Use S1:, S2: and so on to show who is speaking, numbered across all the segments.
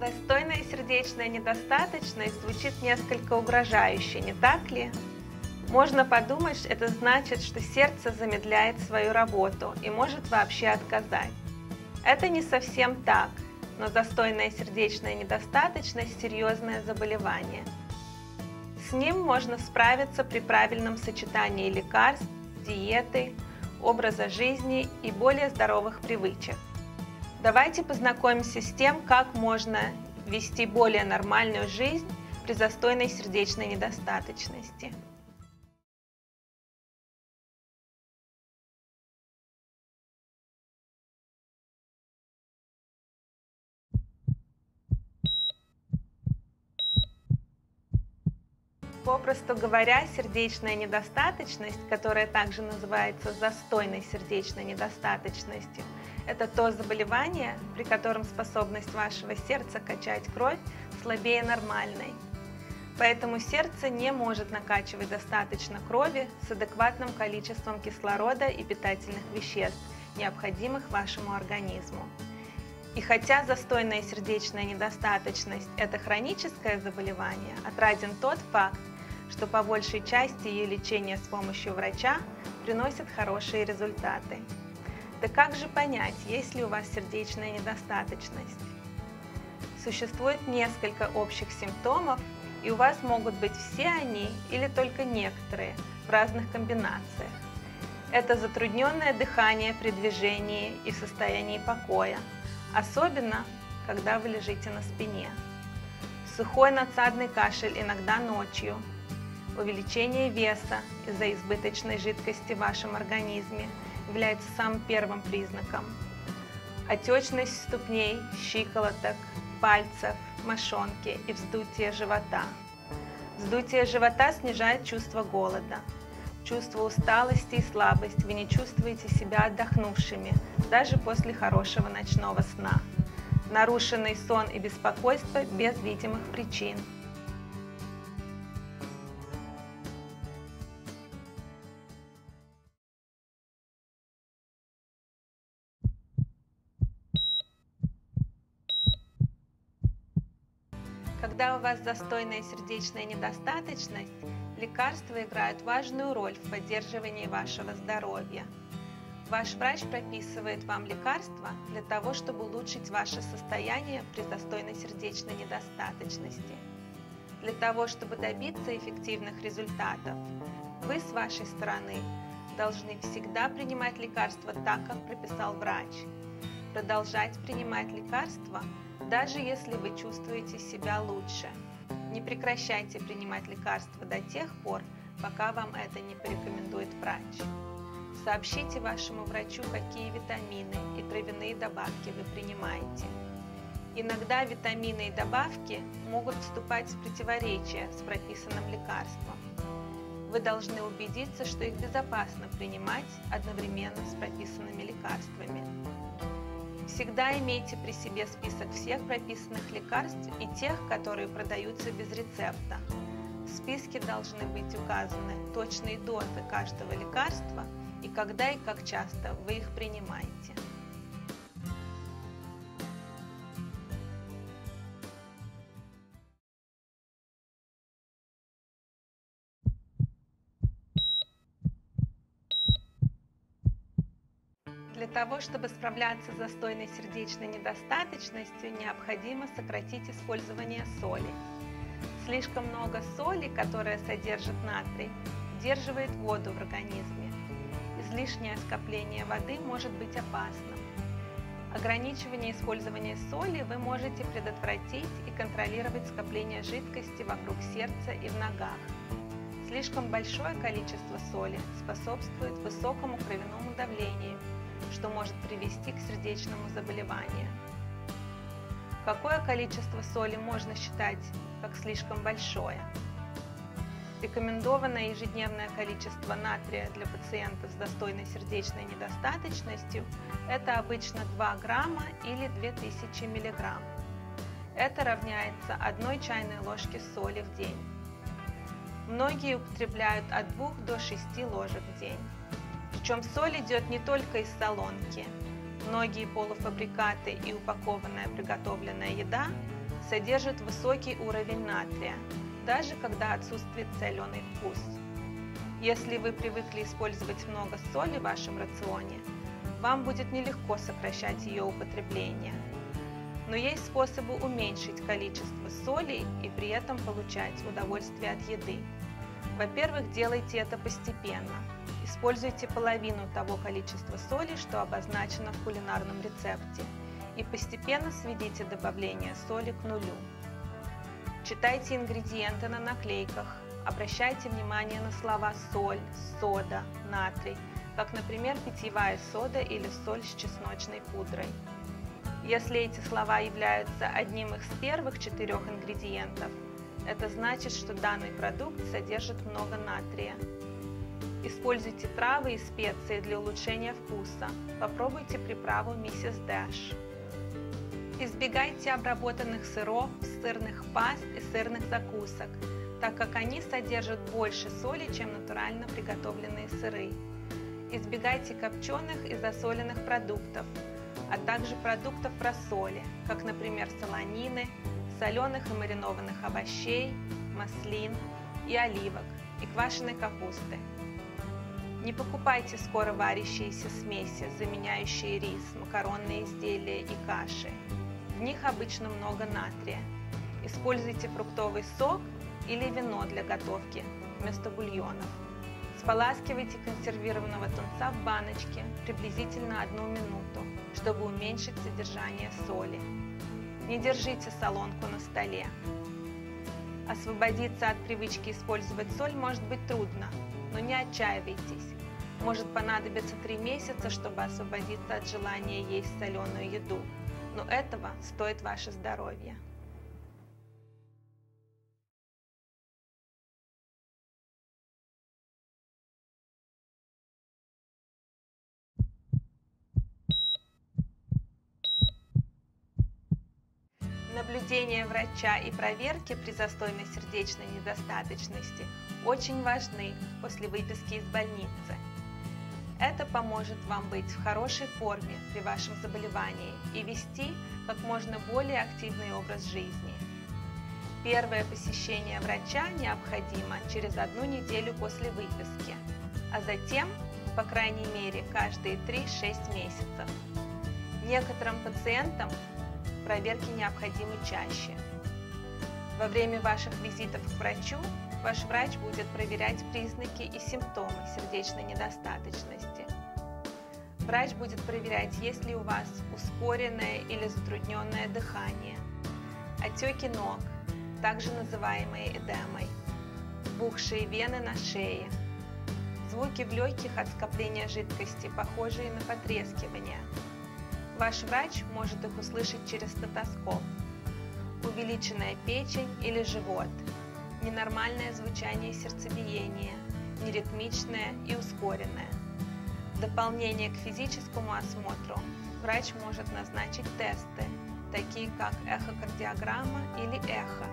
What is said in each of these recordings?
S1: Застойная сердечная недостаточность звучит несколько угрожающе, не так ли? Можно подумать, это значит, что сердце замедляет свою работу и может вообще отказать. Это не совсем так, но застойная сердечная недостаточность – серьезное заболевание. С ним можно справиться при правильном сочетании лекарств, диеты, образа жизни и более здоровых привычек. Давайте познакомимся с тем, как можно вести более нормальную жизнь при застойной сердечной недостаточности. Попросту говоря, сердечная недостаточность, которая также называется застойной сердечной недостаточностью, это то заболевание, при котором способность вашего сердца качать кровь слабее нормальной. Поэтому сердце не может накачивать достаточно крови с адекватным количеством кислорода и питательных веществ, необходимых вашему организму. И хотя застойная сердечная недостаточность – это хроническое заболевание, отраден тот факт, что по большей части ее лечение с помощью врача приносит хорошие результаты. Да как же понять, есть ли у вас сердечная недостаточность? Существует несколько общих симптомов, и у вас могут быть все они или только некоторые в разных комбинациях. Это затрудненное дыхание при движении и в состоянии покоя, особенно когда вы лежите на спине. Сухой надсадный кашель иногда ночью, увеличение веса из-за избыточной жидкости в вашем организме – является самым первым признаком. Отечность ступней, щиколоток, пальцев, мошонки и вздутие живота. Вздутие живота снижает чувство голода. Чувство усталости и слабости вы не чувствуете себя отдохнувшими, даже после хорошего ночного сна. Нарушенный сон и беспокойство без видимых причин. Когда у вас застойная сердечная недостаточность, лекарства играют важную роль в поддерживании вашего здоровья. Ваш врач прописывает вам лекарства для того, чтобы улучшить ваше состояние при застойной сердечной недостаточности. Для того, чтобы добиться эффективных результатов, вы с вашей стороны должны всегда принимать лекарства так, как прописал врач. Продолжать принимать лекарства – даже если вы чувствуете себя лучше. Не прекращайте принимать лекарства до тех пор, пока вам это не порекомендует врач. Сообщите вашему врачу, какие витамины и травяные добавки вы принимаете. Иногда витамины и добавки могут вступать в противоречие с прописанным лекарством. Вы должны убедиться, что их безопасно принимать одновременно с прописанными лекарствами. Всегда имейте при себе список всех прописанных лекарств и тех, которые продаются без рецепта. В списке должны быть указаны точные дозы каждого лекарства и когда и как часто вы их принимаете. Для того, чтобы справляться с застойной сердечной недостаточностью, необходимо сократить использование соли. Слишком много соли, которая содержит натрий, удерживает воду в организме. Излишнее скопление воды может быть опасным. Ограничивание использования соли вы можете предотвратить и контролировать скопление жидкости вокруг сердца и в ногах. Слишком большое количество соли способствует высокому кровяному давлению, что может привести к сердечному заболеванию. Какое количество соли можно считать как слишком большое? Рекомендованное ежедневное количество натрия для пациентов с достойной сердечной недостаточностью – это обычно 2 грамма или 2000 миллиграмм. Это равняется одной чайной ложке соли в день. Многие употребляют от 2 до 6 ложек в день. Причем соль идет не только из солонки. Многие полуфабрикаты и упакованная приготовленная еда содержит высокий уровень натрия, даже когда отсутствует соленый вкус. Если вы привыкли использовать много соли в вашем рационе, вам будет нелегко сокращать ее употребление. Но есть способы уменьшить количество соли и при этом получать удовольствие от еды. Во-первых, делайте это постепенно. Используйте половину того количества соли, что обозначено в кулинарном рецепте, и постепенно сведите добавление соли к нулю. Читайте ингредиенты на наклейках, обращайте внимание на слова соль, сода, натрий, как, например, питьевая сода или соль с чесночной пудрой. Если эти слова являются одним из первых четырех ингредиентов, это значит, что данный продукт содержит много натрия. Используйте травы и специи для улучшения вкуса. Попробуйте приправу миссис Дэш. Избегайте обработанных сыров, сырных паст и сырных закусок, так как они содержат больше соли, чем натурально приготовленные сыры. Избегайте копченых и засоленных продуктов, а также продуктов рассоле, как, например, солонины, соленых и маринованных овощей, маслин и оливок и квашеной капусты. Не покупайте скоро варящиеся смеси, заменяющие рис, макаронные изделия и каши. В них обычно много натрия. Используйте фруктовый сок или вино для готовки вместо бульонов. Споласкивайте консервированного тунца в баночке приблизительно одну минуту, чтобы уменьшить содержание соли. Не держите солонку на столе. Освободиться от привычки использовать соль может быть трудно, но не отчаивайтесь. Может понадобиться три месяца, чтобы освободиться от желания есть соленую еду, но этого стоит ваше здоровье. Наблюдение врача и проверки при застойной сердечной недостаточности очень важны после выписки из больницы. Это поможет вам быть в хорошей форме при вашем заболевании и вести как можно более активный образ жизни. Первое посещение врача необходимо через одну неделю после выписки, а затем, по крайней мере, каждые 3-6 месяцев. Некоторым пациентам проверки необходимы чаще. Во время ваших визитов к врачу ваш врач будет проверять признаки и симптомы сердечной недостаточности. Врач будет проверять, есть ли у вас ускоренное или затрудненное дыхание, отеки ног, также называемые эдемой, бухшие вены на шее, звуки в легких от скопления жидкости, похожие на потрескивание – Ваш врач может их услышать через стетоскоп. Увеличенная печень или живот, ненормальное звучание сердцебиения, неритмичное и ускоренное. В дополнение к физическому осмотру врач может назначить тесты, такие как эхокардиограмма или эхо,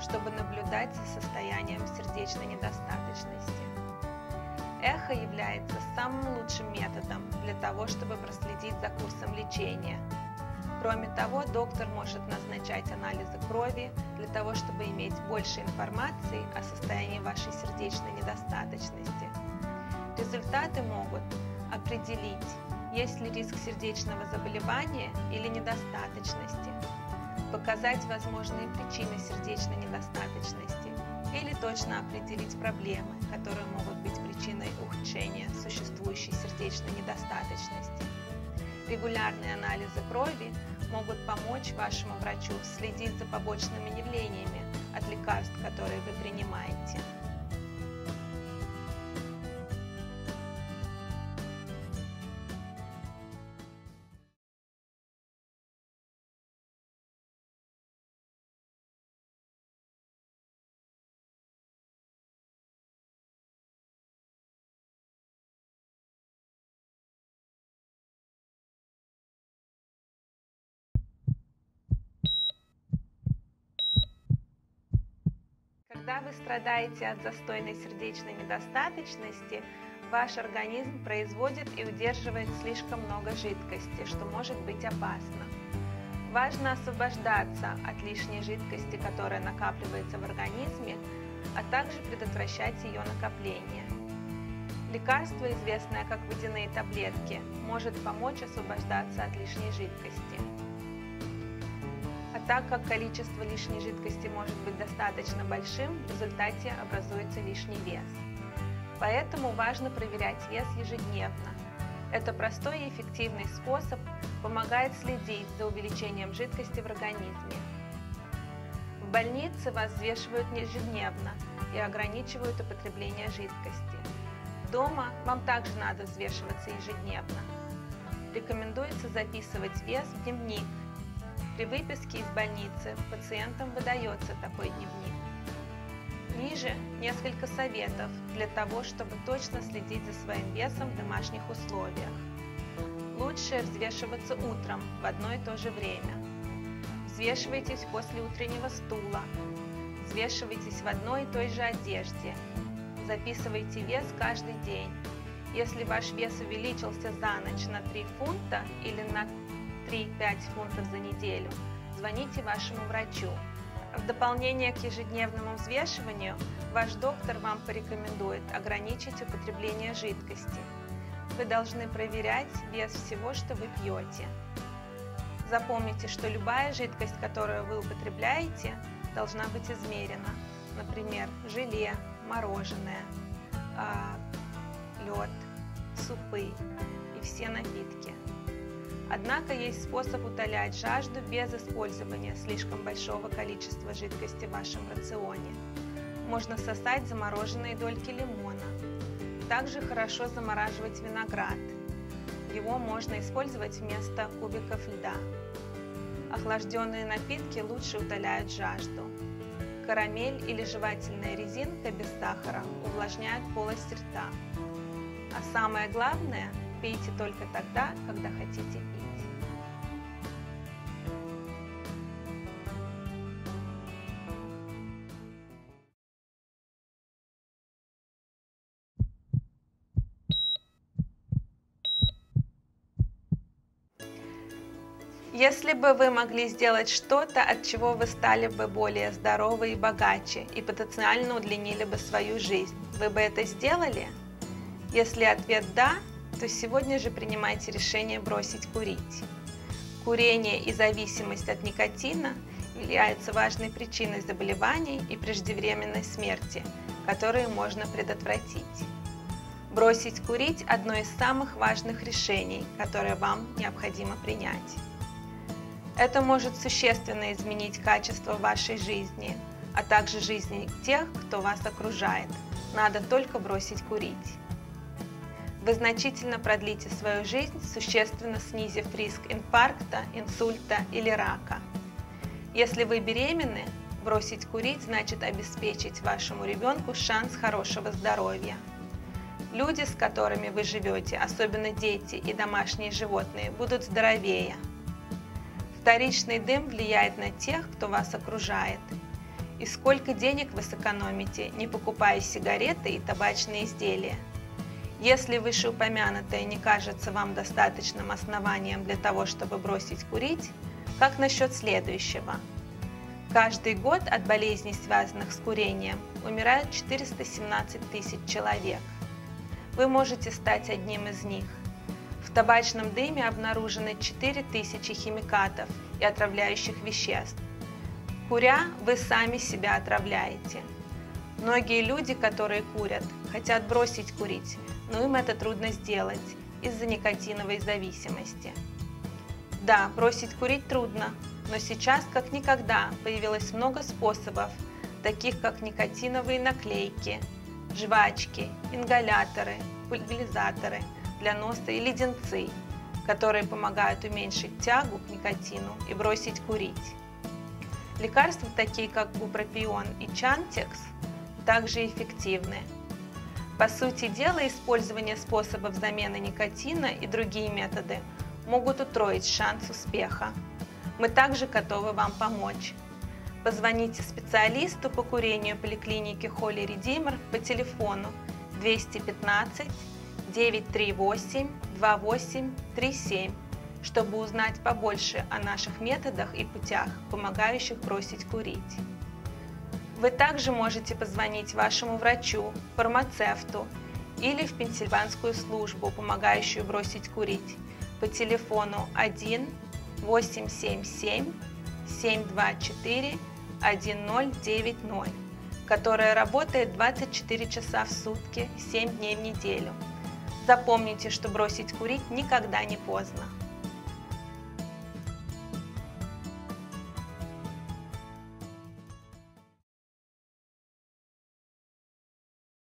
S1: чтобы наблюдать за состоянием сердечной недостаточности. Эхо является самым лучшим методом для того, чтобы проследить за курсом лечения. Кроме того, доктор может назначать анализы крови для того, чтобы иметь больше информации о состоянии вашей сердечной недостаточности. Результаты могут определить, есть ли риск сердечного заболевания или недостаточности, показать возможные причины сердечной недостаточности или точно определить проблемы, которые могут быть причиной ухудшения существующей сердечной недостаточности. Регулярные анализы крови могут помочь вашему врачу следить за побочными явлениями от лекарств, которые вы принимаете. Когда вы страдаете от застойной сердечной недостаточности, ваш организм производит и удерживает слишком много жидкости, что может быть опасно. Важно освобождаться от лишней жидкости, которая накапливается в организме, а также предотвращать ее накопление. Лекарство, известное как водяные таблетки, может помочь освобождаться от лишней жидкости. Так как количество лишней жидкости может быть достаточно большим, в результате образуется лишний вес. Поэтому важно проверять вес ежедневно. Это простой и эффективный способ помогает следить за увеличением жидкости в организме. В больнице вас взвешивают ежедневно и ограничивают употребление жидкости. Дома вам также надо взвешиваться ежедневно. Рекомендуется записывать вес в дневник. При выписке из больницы пациентам выдается такой дневник. Ниже несколько советов для того, чтобы точно следить за своим весом в домашних условиях. Лучше взвешиваться утром в одно и то же время. Взвешивайтесь после утреннего стула. Взвешивайтесь в одной и той же одежде. Записывайте вес каждый день. Если ваш вес увеличился за ночь на 3 фунта или на 3-5 фунтов за неделю, звоните вашему врачу. В дополнение к ежедневному взвешиванию, ваш доктор вам порекомендует ограничить употребление жидкости – вы должны проверять вес всего, что вы пьете. Запомните, что любая жидкость, которую вы употребляете, должна быть измерена. Например, желе, мороженое, а, лед, супы и все напитки. Однако есть способ утолять жажду без использования слишком большого количества жидкости в вашем рационе. Можно сосать замороженные дольки лимона, также хорошо замораживать виноград. Его можно использовать вместо кубиков льда. Охлажденные напитки лучше утоляют жажду. Карамель или жевательная резинка без сахара увлажняют полость рта. А самое главное, пейте только тогда, когда хотите пить. Если бы вы могли сделать что-то, от чего вы стали бы более здоровы и богаче, и потенциально удлинили бы свою жизнь, вы бы это сделали? Если ответ «да», то сегодня же принимайте решение бросить курить. Курение и зависимость от никотина являются важной причиной заболеваний и преждевременной смерти, которые можно предотвратить. Бросить курить – одно из самых важных решений, которое вам необходимо принять. Это может существенно изменить качество вашей жизни, а также жизни тех, кто вас окружает. Надо только бросить курить. Вы значительно продлите свою жизнь, существенно снизив риск инфаркта, инсульта или рака. Если вы беременны, бросить курить значит обеспечить вашему ребенку шанс хорошего здоровья. Люди, с которыми вы живете, особенно дети и домашние животные, будут здоровее – Вторичный дым влияет на тех, кто вас окружает. И сколько денег вы сэкономите, не покупая сигареты и табачные изделия. Если вышеупомянутое не кажется вам достаточным основанием для того, чтобы бросить курить, как насчет следующего? Каждый год от болезней, связанных с курением, умирают 417 тысяч человек. Вы можете стать одним из них – табачном дыме обнаружены 4000 химикатов и отравляющих веществ. Куря, вы сами себя отравляете. Многие люди, которые курят, хотят бросить курить, но им это трудно сделать из-за никотиновой зависимости. Да, бросить курить трудно, но сейчас как никогда появилось много способов, таких как никотиновые наклейки, жвачки, ингаляторы, пульверизаторы – для носа и леденцы, которые помогают уменьшить тягу к никотину и бросить курить. Лекарства, такие как бупропион и чантекс, также эффективны. По сути дела, использование способов замены никотина и другие методы могут утроить шанс успеха. Мы также готовы вам помочь. Позвоните специалисту по курению поликлиники Холли Редимер по телефону 215 938 2837, чтобы узнать побольше о наших методах и путях, помогающих бросить курить. Вы также можете позвонить вашему врачу, фармацевту или в Пенсильванскую службу, помогающую бросить курить, по телефону 1 877 724 1090, которая работает 24 часа в сутки, 7 дней в неделю. Запомните, что бросить курить никогда не поздно.